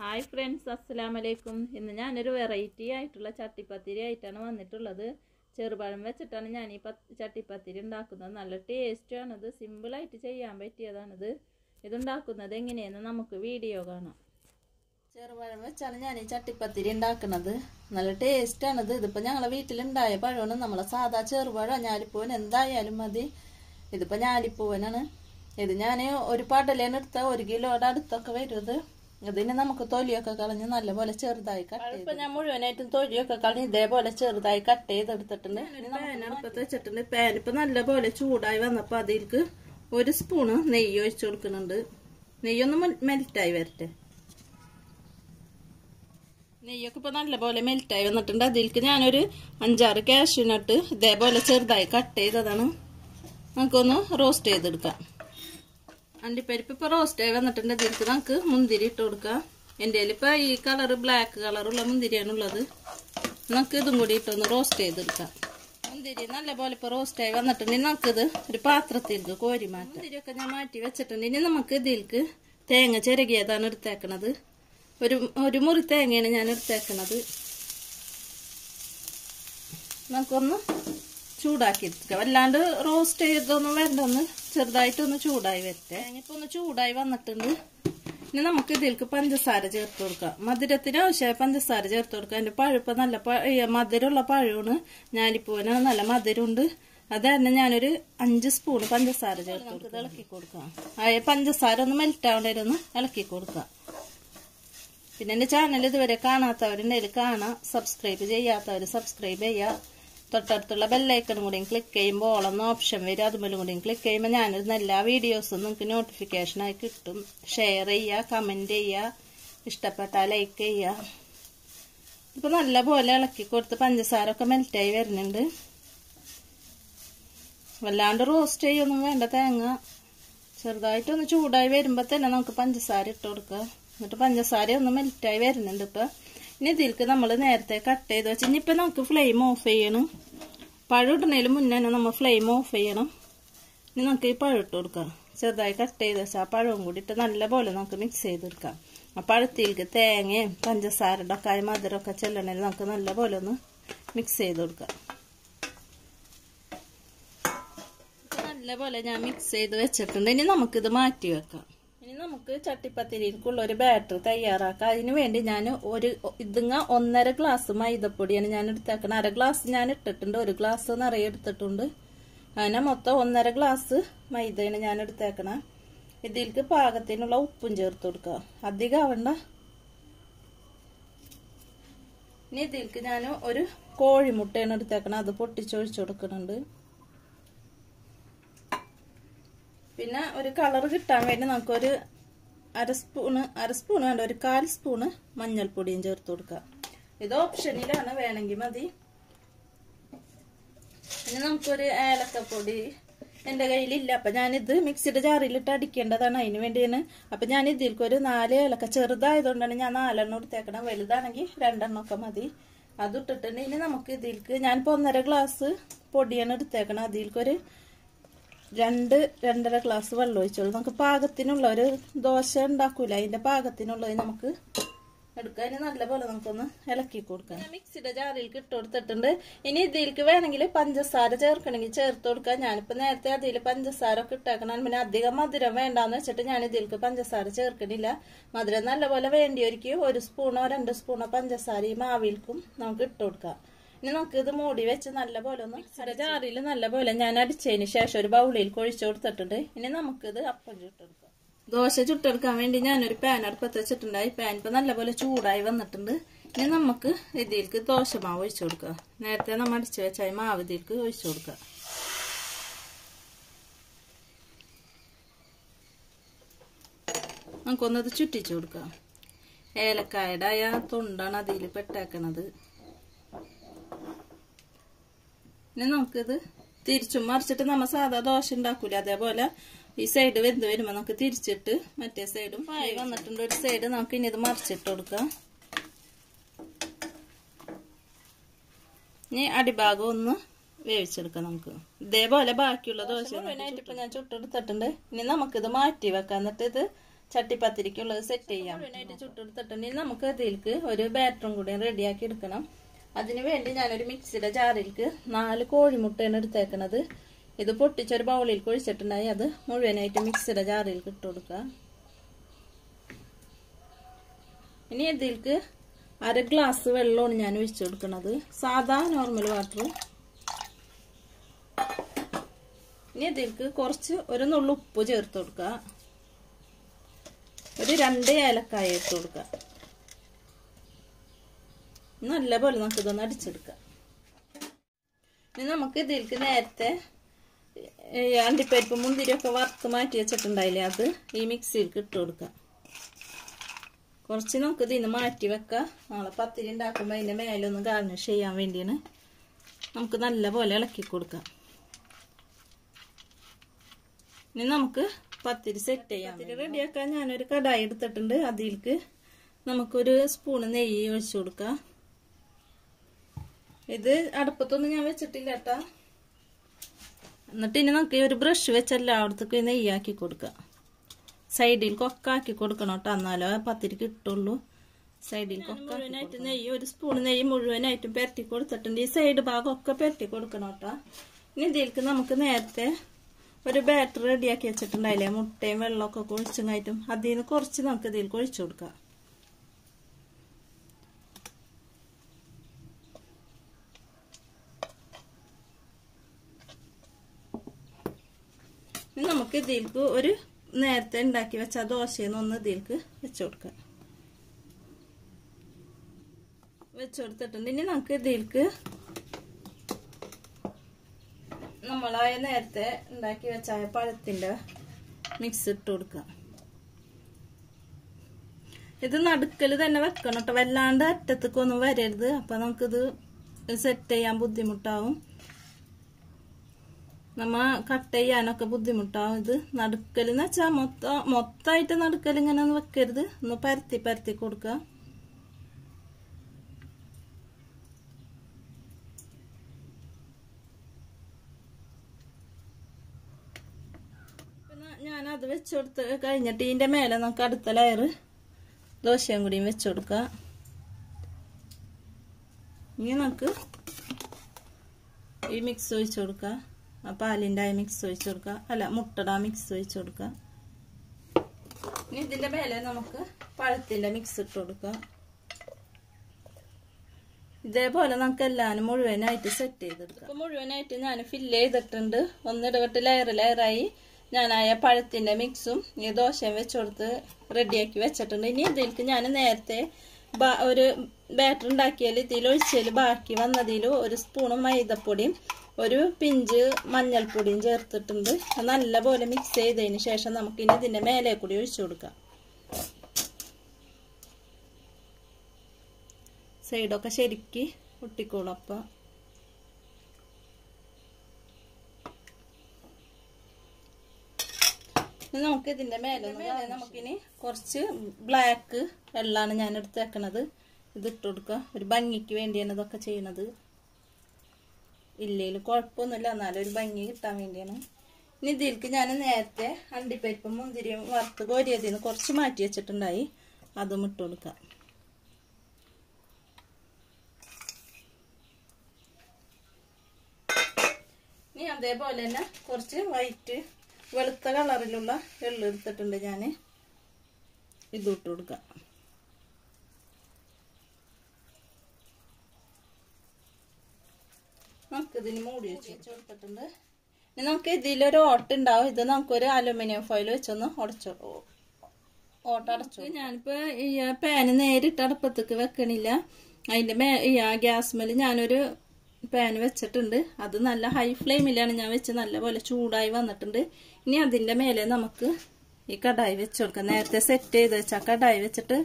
Hi friends അസ്സലാം വലൈക്കും ഇന്ന് ഞാനൊരു വെറൈറ്റി ആയിട്ടുള്ള ചട്ടിപ്പത്തിരി ആയിട്ടാണ് വന്നിട്ടുള്ളത്. ചെറുപഴം വെച്ചിട്ടാണ് ഞാൻ ഈ പത്ത് ചട്ടിപ്പത്തിരി ഉണ്ടാക്കുന്നത്. നല്ല ടേസ്റ്റാണത് സിമ്പിളായിട്ട് ചെയ്യാൻ പറ്റിയതാണിത്. ഇതുണ്ടാക്കുന്നത് എങ്ങനെയെന്ന് നമുക്ക് വീഡിയോ കാണാം. ചെറുപഴം വെച്ചാണ് ഞാൻ ഈ ചട്ടിപ്പത്തിരി ഉണ്ടാക്കുന്നത്. നല്ല ടേസ്റ്റാണിത് ഇതിപ്പോൾ ഞങ്ങളെ വീട്ടിലുണ്ടായ പഴമാണ്. നമ്മളെ സാധാ ചെറുപഴം. ഞാലിപ്പൂവൻ എന്തായാലും മതി. ഇതിപ്പോൾ ഞാലിപ്പൂവനാണ്. ഇത് ഞാൻ ഒരു പടലേനെടുത്ത ഒരു കിലോയുടെ അടുത്തൊക്കെ വരും ഇത് ഇതിന് നമുക്ക് തൊലിയൊക്കെ കളഞ്ഞ് നല്ലപോലെ ചെറുതായി കട്ട് ഇപ്പൊ ഞാൻ മുഴുവനായിട്ടും തൊലിയൊക്കെ കളഞ്ഞ് ഇതേപോലെ ചെറുതായി കട്ട് ചെയ്തെടുത്തിട്ടുണ്ട്. പാൻ അടുപ്പത്ത് വെച്ചിട്ടുണ്ട്. പാൻ ഇപ്പൊ നല്ലപോലെ ചൂടായി വന്നപ്പോ അതിൽക്ക് ഒരു സ്പൂണ് നെയ്യ് ഒഴിച്ചു കൊടുക്കുന്നുണ്ട്. നെയ്യൊന്ന് മെൽറ്റായി വരട്ടെ. നെയ്യൊക്കെ ഇപ്പൊ നല്ലപോലെ മെൽറ്റായി വന്നിട്ടുണ്ട്. അതിലേക്ക് ഞാനൊരു അഞ്ചാറ് കാഷ്യൂനട്ട് ഇതേപോലെ ചെറുതായി കട്ട് ചെയ്തതാണ്. നമുക്കൊന്ന് റോസ്റ്റ് ചെയ്തെടുക്കാം. അണ്ടിപ്പരിപ്പ് ഇപ്പോൾ റോസ്റ്റായി വന്നിട്ടുണ്ട്. ഇതിലേക്ക് നമുക്ക് മുന്തിരി ഇട്ട് കൊടുക്കാം. എന്റെ ഇപ്പം ഈ കളർ ബ്ലാക്ക് കളറുള്ള മുന്തിരിയാണ് ഉള്ളത്. നമുക്ക് ഇതും കൂടി ഇട്ടൊന്ന് റോസ്റ്റ് ചെയ്തെടുക്കാം. മുന്തിരി നല്ലപോലെ ഇപ്പോൾ റോസ്റ്റായി വന്നിട്ടുണ്ടെങ്കിൽ നമുക്കിത് ഒരു പാത്രത്തിലേക്ക് കോരി മാറ്റാം. മുന്തിരിയൊക്കെ ഞാൻ മാറ്റി വെച്ചിട്ടുണ്ട്. ഇനി നമുക്ക് ഇതിലേക്ക് തേങ്ങ ചിരകിയതാണ് എടുത്തേക്കണത്. ഒരു ഒരു മുറി തേങ്ങയാണ് ഞാൻ എടുത്തേക്കണത്. നമുക്കൊന്ന് ചൂടാക്കി എടുക്കുക. വല്ലാണ്ട് റോസ്റ്റ് ചെയ്തൊന്നും വേണ്ടെന്ന് ചെറുതായിട്ടൊന്ന് ചൂടായി വരട്ടെ. ഇപ്പൊ ഒന്ന് ചൂടായി വന്നിട്ടുണ്ട്. ഇനി നമുക്ക് ഇതിലേക്ക് പഞ്ചസാര ചേർത്ത് കൊടുക്കാം. മധുരത്തിന് ആവശ്യമായ പഞ്ചസാര ചേർത്ത് കൊടുക്കാം. അതിന്റെ പഴുപ്പ് നല്ല മധുരമുള്ള പഴമാണ്. ഞാലിപ്പൂവിന് നല്ല മധുരമുണ്ട്. അത് തന്നെ ഞാനൊരു അഞ്ച് സ്പൂൺ പഞ്ചസാര ചേർത്ത് കൊടുക്കാം. ഇളക്കി കൊടുക്കാം. ആ പഞ്ചസാര ഒന്ന് മെൽറ്റ് ആവേണ്ടൊന്ന് ഇളക്കി കൊടുക്കാം. പിന്നെ എന്റെ ചാനൽ ഇതുവരെ കാണാത്തവരുണ്ടെങ്കിൽ കാണാം. സബ്സ്ക്രൈബ് ചെയ്യാത്തവർ സബ്സ്ക്രൈബ് ചെയ്യുക തൊട്ടടുത്തുള്ള ബെല്ലൈക്കണും കൂടിയും ക്ലിക്ക് ചെയ്യുമ്പോൾ ഓളെന്ന ഓപ്ഷൻ വരും. അതുപോലെ കൂടിയും ക്ലിക്ക് ചെയ്യുമ്പോൾ ഞാനിരുന്ന എല്ലാ വീഡിയോസും നിങ്ങൾക്ക് നോട്ടിഫിക്കേഷനായി കിട്ടും. ഷെയർ ചെയ്യുക കമന്റ് ചെയ്യുക ഇഷ്ടപ്പെട്ടാൽ ലൈക്ക് ചെയ്യുക. ഇപ്പം നല്ല പോലെ ഇളക്കി കൊടുത്ത് പഞ്ചസാര ഒക്കെ മെൽറ്റായി വരുന്നുണ്ട്. വല്ലാണ്ട് റോസ്റ്റ് ചെയ്യൊന്നും വേണ്ട തേങ്ങ ചെറുതായിട്ടൊന്ന് ചൂടായി വരുമ്പോൾ തന്നെ നമുക്ക് പഞ്ചസാര ഇട്ട് കൊടുക്കുക എന്നിട്ട് പഞ്ചസാര ഒന്ന് മെൽറ്റായി വരുന്നുണ്ട് ഇപ്പം. ഇനി ഇതിലേക്ക് നമ്മൾ നേരത്തെ കട്ട് ചെയ്ത് വെച്ച് ഇനിയിപ്പോൾ നമുക്ക് ഫ്ലെയിം ഓഫ് ചെയ്യണം. പഴം ഇടുന്നതിന് മുന്നേ തന്നെ നമ്മൾ ഫ്ലെയിം ഓഫ് ചെയ്യണം. ഇനി നമുക്ക് ഈ പഴം ഇട്ട് കൊടുക്കാം. ചെറുതായി കട്ട് ചെയ്ത് വെച്ചാൽ ആ പഴവും കൂടി ഇട്ട് നല്ലപോലെ നമുക്ക് മിക്സ് ചെയ്തെടുക്കാം ആ പഴത്തിലേക്ക് തേങ്ങയും പഞ്ചസാരയുടെ ഒക്കെ മധുരമൊക്കെ ചെല്ലണേൽ നമുക്ക് നല്ലപോലെ ഒന്ന് മിക്സ് ചെയ്ത് കൊടുക്കാം. നല്ലപോലെ ഞാൻ മിക്സ് ചെയ്ത് വെച്ചിട്ടുണ്ട്. ഇനി നമുക്കിത് മാറ്റി വെക്കാം. ഇനി നമുക്ക് ചട്ടിപ്പത്തിരിക്കുള്ള ഒരു ബാറ്റർ തയ്യാറാക്കാം. അതിന് വേണ്ടി ഞാൻ ഒരു ഇതിങ്ങ ഒന്നര ഗ്ലാസ് മൈദപ്പൊടിയാണ് ഞാൻ എടുത്തേക്കണം. അര ഗ്ലാസ് ഞാൻ ഇട്ടിട്ടുണ്ട്. ഒരു ഗ്ലാസ് നിറയെ എടുത്തിട്ടുണ്ട്. അങ്ങനെ മൊത്തം ഒന്നര ഗ്ലാസ് മൈദയാണ് ഞാൻ എടുത്തേക്കണം. ഇതിലേക്ക് പാകത്തിനുള്ള ഉപ്പും ചേർത്ത് കൊടുക്കുക അധികം ആവണ്ട. ഇനി ഇതിലേക്ക് ഞാൻ ഒരു കോഴിമുട്ടയാണ് എടുത്തേക്കണം. അത് പൊട്ടിച്ചൊഴിച്ചു കൊടുക്കുന്നുണ്ട്. പിന്നെ ഒരു കളർ കിട്ടാൻ വേണ്ടി നമുക്കൊരു അര സ്പൂണ് അര സ്പൂണ് വേണ്ട ഒരു കാൽ സ്പൂണ് മഞ്ഞൾപ്പൊടിയും ചേർത്ത് കൊടുക്കാം ഇത് ഓപ്ഷനിലാണ് വേണമെങ്കിൽ മതി. പിന്നെ നമുക്കൊരു ഏലക്കപ്പൊടി എന്റെ കയ്യിലില്ല അപ്പം ഞാനിത് മിക്സിയുടെ ജാറിലിട്ട് അടിക്കേണ്ടതാണ് അതിന് വേണ്ടിയാണ്. അപ്പം ഞാൻ ഇതിൽക്ക് ഒരു നാല് ഏലക്ക ചെറുതായതുകൊണ്ടാണ് ഞാൻ നാലെണ്ണം എടുത്തേക്കണം വലുതാണെങ്കിൽ രണ്ടെണ്ണം ഒക്കെ മതി. അത് ഇട്ടിട്ടുണ്ട്. ഇനി നമുക്ക് ഇതിൽക്ക് ഞാനിപ്പോൾ ഒന്നര ഗ്ലാസ് പൊടിയാണ് എടുത്തേക്കണം അതിലേക്കൊരു രണ്ട് രണ്ടര ഗ്ലാസ് വെള്ളം ഒഴിച്ചോളൂ. നമുക്ക് പാകത്തിനുള്ള ഒരു ദോശ ഉണ്ടാക്കൂല. അതിന്റെ പാകത്തിനുള്ളത് നമുക്ക് എടുക്കാൻ നല്ല നല്ലപോലെ നമുക്കൊന്ന് ഇളക്കി കൊടുക്കാം. മിക്സിയുടെ ജാറിലേക്ക് ഇട്ട് കൊടുത്തിട്ടുണ്ട്. ഇനി ഇതിലേക്ക് വേണമെങ്കിൽ പഞ്ചസാര ചേർക്കണമെങ്കിൽ ചേർത്ത് കൊടുക്കാം. ഞാനിപ്പോൾ നേരത്തെ അതിൽ പഞ്ചസാര ഒക്കെ ഇട്ടേക്കണം പിന്നെ അധികം മധുരം വേണ്ടാന്ന് വെച്ചിട്ട് ഞാൻ ഇതിലേക്ക് പഞ്ചസാര ചേർക്കണില്ല. മധുരം നല്ലപോലെ വേണ്ടിയൊരിക്കും ഒരു സ്പൂണോ രണ്ട് സ്പൂണോ പഞ്ചസാര ഈ മാവിൽക്കും നമുക്ക് ഇട്ട് കൊടുക്കാം. ഇനി നമുക്ക് ഇത് മൂടി വെച്ച് നല്ല പോലെ ഒന്ന് മിക്സിയുടെ ജാറിൽ നല്ലപോലെ ഞാൻ അടിച്ചതിന് ശേഷം ഒരു ബൗളിയിൽ കൊഴിച്ചു കൊടുത്തിട്ടുണ്ട്. ഇനി നമുക്കിത് അപ്പം ചുട്ടെടുക്കാം. ദോശ ചുട്ടെടുക്കാൻ വേണ്ടി ഞാനൊരു പാൻ അടുപ്പത്ത് വെച്ചിട്ടുണ്ട്. വെച്ചിട്ടുണ്ടായി പാൻ ഇപ്പം നല്ലപോലെ ചൂടായി വന്നിട്ടുണ്ട്. ഇനി നമുക്ക് ഇതിലേക്ക് ദോശ മാവ് ഒഴിച്ചു കൊടുക്കുക നേരത്തെ നമ്മൾ അടിച്ചു വെച്ചാൽ മാവ് ഇതിലേക്ക് ഒഴിച്ചു കൊടുക്കുക നമുക്കൊന്നത് ചുറ്റിച്ചു കൊടുക്കാം. ഏലക്കായുടെ ആ തൊണ്ടാണ് അതിൽ പെട്ടേക്കണത്. ഇനി നമുക്കിത് തിരിച്ചും മറിച്ചിട്ട് നമ്മൾ സാധാ ദോശ ഉണ്ടാക്കൂല അതേപോലെ ഈ സൈഡ് വെന്ത് വരുമ്പോൾ നമുക്ക് തിരിച്ചിട്ട് മറ്റേ സൈഡും പായ വന്നിട്ടുണ്ട് ഒരു സൈഡ് നമുക്ക് ഇനി ഇത് മറിച്ചിട്ട് കൊടുക്കാം. ഇനി അടിഭാഗം ഒന്ന് വേവിച്ചെടുക്കാം നമുക്ക്. ഇതേപോലെ ബാക്കിയുള്ള ദോശ മുഴുവനായിട്ട് ഇപ്പൊ ഞാൻ ചുട്ടെടുത്തിട്ടുണ്ട് ഇനി നമുക്കിത് മാറ്റി വെക്കാം. എന്നിട്ട് ഇത് ചട്ടിപ്പത്തിരിക്കുള്ളത് സെറ്റ് ചെയ്യാം. മുഴുവനായിട്ട് ഇനി നമുക്ക് അതിലേക്ക് ഒരു ബാറ്ററും കൂടി റെഡിയാക്കി എടുക്കണം. അതിന് വേണ്ടി ഞാനൊരു മിക്സിയുടെ ജാറിലേക്ക് നാല് കോഴിമുട്ടയാണ് എടുത്തേക്കണത്. ഇത് പൊട്ടിച്ചൊരു ബൗളിൽ കുഴിച്ചിട്ടുണ്ടായി അത് മുഴുവനായിട്ട് മിക്സിയുടെ ജാറിലേക്ക് ഇട്ട് കൊടുക്കുക. ഇനി ഇതിലേക്ക് അര ഗ്ലാസ് വെള്ളമാണ് ഞാൻ ഒഴിച്ചു കൊടുക്കുന്നത് സാധാ നോർമൽ വാട്ടർ ഇനി ഇതിലേക്ക് കുറച്ച് ഒരു നുള്ളു ഉപ്പ് ചേർത്ത് കൊടുക്കുക. ഒരു രണ്ട് ഏലക്കായ ഇട്ട് കൊടുക്കുക. നല്ല പോലെ നമുക്ക് ഇതൊന്ന് അടിച്ചെടുക്കാം. ഇനി നമുക്ക് ഇതിലേക്ക് നേരത്തെ അണ്ടിപ്പരിപ്പ് മുന്തിരിയൊക്കെ വറുത്ത് മാറ്റി വെച്ചിട്ടുണ്ടായില്ലേ അത് ഈ മിക്സിയിലേക്ക് ഇട്ട് കൊടുക്കാം. കുറച്ച് നമുക്ക് ഇതിന് മാറ്റി വെക്കാം. നമ്മളെ പത്തിരി ഉണ്ടാക്കുമ്പോൾ അതിന്റെ മേലൊന്ന് ഗാർണിഷ് ചെയ്യാൻ വേണ്ടിയാണ് നമുക്ക് നല്ല പോലെ ഇളക്കി കൊടുക്കാം. ഇനി നമുക്ക് പത്തിരി സെറ്റ് ചെയ്യാം. പത്തിരി റെഡിയാക്കാൻ ഞാനൊരു കടായി എടുത്തിട്ടുണ്ട്. അതിലേക്ക് നമുക്കൊരു സ്പൂണ് നെയ്യ് ഒഴിച്ചു കൊടുക്കാം. ഇത് അടുപ്പത്തൊന്നും ഞാൻ വെച്ചിട്ടില്ല കേട്ടാ എന്നിട്ട് ഇനി നമുക്ക് ഈ ഒരു ബ്രഷ് വെച്ച് എല്ലായിടത്തേക്ക് നെയ്യാക്കി കൊടുക്കാം. സൈഡിൽ കൊക്കാക്കി കൊടുക്കണം കേട്ടോ എന്നാലോ പത്തിരി കിട്ടുള്ളൂ. സൈഡിൽ മുഴുവനായിട്ട് നെയ്യ് ഒരു സ്പൂൺ നെയ്യ് മുഴുവനായിട്ടും പെരട്ടി കൊടുത്തിട്ടുണ്ട്. ഈ സൈഡ് ഭാഗമൊക്കെ പെരട്ടി കൊടുക്കണം കേട്ടോ ഇനി ഇതിലേക്ക് നമുക്ക് നേരത്തെ ഒരു ബാറ്റർ റെഡിയാക്കി വെച്ചിട്ടുണ്ടായില്ലേ? മുട്ടയും വെള്ളമൊക്കെ കുഴിച്ചും കയറ്റും അതിൽ നിന്ന് കുറച്ച് നമുക്ക് ഇതിൽ കുഴിച്ചു കൊടുക്കാം. ഇനി നമുക്ക് ഇതിൽക്ക് ഒരു നേരത്തെ ഉണ്ടാക്കി വെച്ച ദോശയെന്ന് ഒന്ന് ഇതിൽക്ക് വെച്ചു കൊടുക്കാം. വെച്ചു കൊടുത്തിട്ടുണ്ട്. ഇനി നമുക്ക് ഇതിൽക്ക് നമ്മളായ നേരത്തെ ഉണ്ടാക്കി വെച്ച പഴത്തിന്റെ മിക്സ് ഇട്ട് കൊടുക്കാം. ഇത് നടുക്കൽ തന്നെ വെക്കണം കേട്ടോ വല്ലാണ്ട് അറ്റത്തേക്കൊന്നും വരരുത്. അപ്പൊ നമുക്കിത് സെറ്റ് ചെയ്യാൻ ബുദ്ധിമുട്ടാവും. നമ്മ കട്ട് ചെയ്യാനൊക്കെ ബുദ്ധിമുട്ടാവും ഇത് നടുക്കലെന്ന് വെച്ചാൽ മൊത്തം മൊത്തമായിട്ട് നടുക്കൽ ഇങ്ങനെ ഒന്ന് വെക്കരുത്. ഒന്ന് പരത്തി പരത്തി കൊടുക്കുക ഞാനത് വെച്ചുകൊടുത്ത് കഴിഞ്ഞിട്ട് ഇതിന്റെ മേലെ നമുക്ക് അടുത്ത ലെയർ ദോശയും കൂടിയും വെച്ചു കൊടുക്കുക ഇനി നമുക്ക് ഈ മിക്സ് ഒഴിച്ചു കൊടുക്കുക ആ പാലിന്റെ ആയി മിക്സ് ഒഴിച്ചു കൊടുക്കുക. അല്ല മുട്ടട മിക്സ് ഒഴിച്ച് കൊടുക്കുക. ഇനി ഇതിന്റെ മേലെ നമുക്ക് പഴത്തിന്റെ മിക്സ് ഇട്ട് കൊടുക്കുക. ഇതേപോലെ നമുക്ക് എല്ലാവരും മുഴുവനായിട്ട് സെറ്റ് ചെയ്തെടുക്കാം. അപ്പോൾ മുഴുവനായിട്ട് ഞാൻ ഫില്ല് ചെയ്തിട്ടുണ്ട്. ഒന്നിടവിട്ട് ലെയർ ലെയറായി ഞാനായ പഴത്തിന്റെ മിക്സും ഈ ദോശയും വെച്ചുകൊടുത്ത് റെഡിയാക്കി വെച്ചിട്ടുണ്ട്. ഇനി ഇതിലേക്ക് ഞാൻ നേരത്തെ ഒരു ബാറ്റർ ഉണ്ടാക്കിയാൽ ഇതിൽ ഒഴിച്ചാൽ ബാക്കി വന്നതിൽ ഒരു സ്പൂണും മൈദപ്പൊടിയും ഒരു പിഞ്ച് മഞ്ഞൾപ്പൊടിയും ചേർത്തിട്ടുണ്ട്. നല്ലപോലെ മിക്സ് ചെയ്തതിന് ശേഷം നമുക്ക് ഇനി ഇതിന്റെ മേലെ കൂടി ഒഴിച്ചു കൊടുക്കാം. സൈഡൊക്കെ ശരിക്ക് ഒട്ടിക്കോളും അപ്പം. നമുക്ക് ഇതിന്റെ മേലെ മേലെ നമുക്കിനി കുറച്ച് ബ്ലാക്ക് വെള്ളമാണ് ഞാൻ എടുത്ത് വെക്കണത്. ഇത് ഇട്ട് കൊടുക്കുക. ഒരു ഭംഗിക്ക് വേണ്ടിയാണ് ഇതൊക്കെ ചെയ്യണത് ഇല്ലേലും കുഴപ്പമൊന്നുമില്ല. എന്നാലും ഒരു ഭംഗി കിട്ടാൻ വേണ്ടിയാണ്. ഇനി ഇതിലേക്ക് ഞാൻ നേരത്തെ അണ്ടിപ്പരിപ്പും മുന്തിരിയും വറുത്ത് കോരിയതിൽ നിന്ന് കുറച്ച് മാറ്റി വെച്ചിട്ടുണ്ടായി. അതും ഇട്ട് കൊടുക്കാം. ഇനി അതേപോലെ തന്നെ കുറച്ച് വൈറ്റ് വെളുത്ത കളറിലുള്ള എള്ളെടുത്തിട്ടുണ്ട് ഞാൻ ഇത് ഇട്ട് കൊടുക്കാം നമുക്കിതിന് മൂടി ഇനി നമുക്ക് ഇതിലൊരു ഓട്ട ഉണ്ടാവും. ഇത് നമുക്കൊരു അലുമിനിയം ഫോയിൽ വെച്ചൊന്ന് ഉടച്ചു ഓട്ട അടച്ചു ഞാനിപ്പോ ഈ പാന് നേരിട്ട് അടുപ്പത്തേക്ക് വെക്കണില്ല. അതിന്റെ മേ ഈ ഗ്യാസ് മേൽ ഞാനൊരു പാൻ വെച്ചിട്ടുണ്ട്. അത് നല്ല ഹൈ ഫ്ലെയിമിലാണ് ഞാൻ വെച്ച് നല്ലപോലെ ചൂടായി വന്നിട്ടുണ്ട്. ഇനി അതിന്റെ മേലെ നമുക്ക് ഈ കടായി വെച്ച് കൊടുക്കാം. നേരത്തെ സെറ്റ് ചെയ്ത് വെച്ച കടായി വെച്ചിട്ട്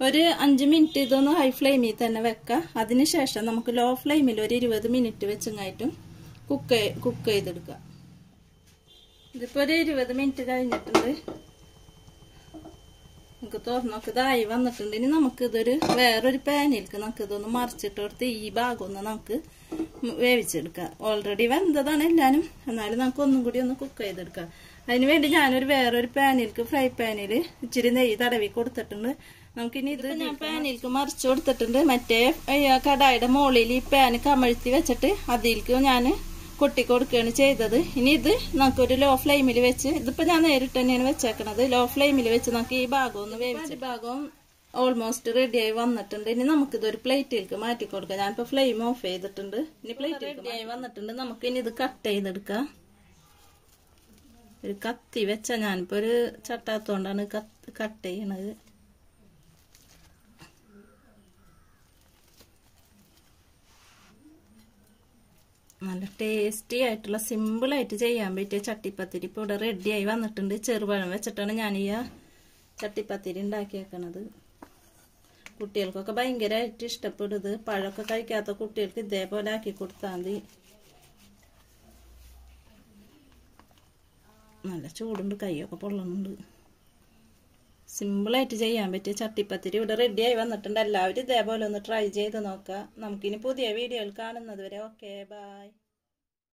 ഒരു അഞ്ച് മിനിറ്റ് ഇതൊന്ന് ഹൈ ഫ്ലെയിമിൽ തന്നെ വെക്കുക അതിനുശേഷം നമുക്ക് ലോ ഫ്ലെയിമിൽ ഒരു ഇരുപത് മിനിറ്റ് വെച്ചങ്ങായിട്ടും കുക്ക് കുക്ക് ചെയ്തെടുക്കുക ഇതിപ്പോൾ ഒരു ഇരുപത് മിനിറ്റ് കഴിഞ്ഞിട്ടുണ്ട്. നമുക്ക് തുറന്നൊക്കെ ഇതായി വന്നിട്ടുണ്ട്. ഇനി നമുക്ക് ഇതൊരു വേറൊരു പാനിലേക്ക് നമുക്ക് ഇതൊന്ന് മറിച്ചിട്ട് കൊടുത്ത് ഈ ഭാഗം ഒന്ന് നമുക്ക് വേവിച്ചെടുക്കാം. ഓൾറെഡി വെന്തതാണ് എല്ലാവരും എന്നാലും നമുക്ക് ഒന്നും കൂടി ഒന്ന് കുക്ക് ചെയ്തെടുക്കാം. അതിന് വേണ്ടി ഞാനൊരു വേറൊരു പാനിലേക്ക് ഫ്രൈ പാനിൽ ഇച്ചിരി നെയ്യ് തടവി കൊടുത്തിട്ടുണ്ട്. നമുക്കിനി ഇത് ഞാൻ പാനിലേക്ക് മറിച്ചു കൊടുത്തിട്ടുണ്ട്. മറ്റേ കടായുടെ മുകളിൽ ഈ പാന് കമഴ്ത്തി വെച്ചിട്ട് അതിലേക്ക് ഞാൻ കൊട്ടി കൊടുക്കുകയാണ് ചെയ്തത്. ഇനി ഇത് നമുക്ക് ഒരു ലോ ഫ്ലെയിമിൽ വെച്ച് ഇതിപ്പോൾ ഞാൻ നേരിട്ട് തന്നെയാണ് വെച്ചേക്കണത്. ലോ ഫ്ലെയിമിൽ വെച്ച് നമുക്ക് ഈ ഭാഗം ഒന്ന് വേവിച്ച ഭാഗം ഓൾമോസ്റ്റ് റെഡിയായി വന്നിട്ടുണ്ട്. ഇനി നമുക്കിതൊരു പ്ലേറ്റിലേക്ക് മാറ്റി കൊടുക്കാം. ഞാനിപ്പോ ഫ്ലെയിം ഓഫ് ചെയ്തിട്ടുണ്ട്. ഇനി പ്ലേറ്റ് റെഡിയായി വന്നിട്ടുണ്ട്. നമുക്ക് ഇനി ഇത് കട്ട് ചെയ്തെടുക്കാം. ഒരു കത്തി വെച്ച ഞാനിപ്പോ ഒരു ചട്ടാത്തോണ്ടാണ് കട്ട് ചെയ്യണത്. നല്ല ടേസ്റ്റി ആയിട്ടുള്ള സിമ്പിൾ ആയിട്ട് ചെയ്യാൻ പറ്റിയ ചട്ടിപ്പത്തിരി ഇപ്പോൾ ഇവിടെ റെഡിയായി വന്നിട്ടുണ്ട്. ചെറുപഴം വെച്ചിട്ടാണ് ഞാൻ ഈ ചട്ടിപ്പത്തിരി ഉണ്ടാക്കിയേക്കണത്. കുട്ടികൾക്കൊക്കെ ഭയങ്കരമായിട്ട് ഇഷ്ടപ്പെടുന്നത് പഴമൊക്കെ കഴിക്കാത്ത കുട്ടികൾക്ക് ഇതേപോലെ ആക്കി കൊടുത്താൽ മതി. നല്ല ചൂടുണ്ട് കൈയൊക്കെ പൊള്ളുന്നുണ്ട് സിമ്പിളായിട്ട് ചെയ്യാൻ പറ്റിയ ചട്ടിപ്പത്തിരി ഇവിടെ റെഡിയായി വന്നിട്ടുണ്ട്. എല്ലാവരും ഇതേപോലെ ഒന്ന് ട്രൈ ചെയ്ത് നോക്കുക. നമുക്കിനി പുതിയ വീഡിയോയിൽ കാണുന്നത് വരെ ഓക്കെ ബായ്